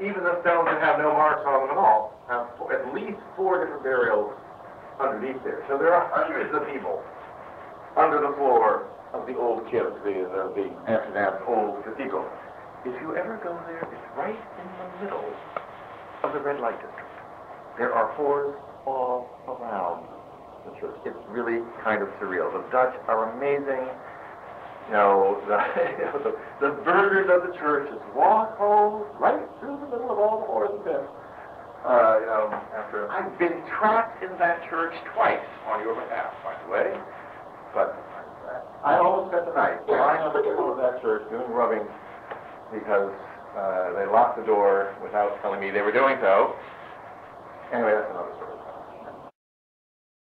even the stones that have no marks on them at all have at least four different burials underneath there. So there are hundreds of people under the floor of the old Kip, the, the, the Amsterdam's old cathedral. If you ever go there, it's right in the middle of the red light district. There are whores all around the church. It's really kind of surreal. The Dutch are amazing. You know, the, you know, the, the burghers of the church just walk home right through the middle of all the whores and pimps. Uh, you know, after I've been trapped in that church twice on your behalf, by the way. But I almost spent the night lying on the floor of that church doing rubbing because uh, they locked the door without telling me they were doing so. Anyway, that's another story.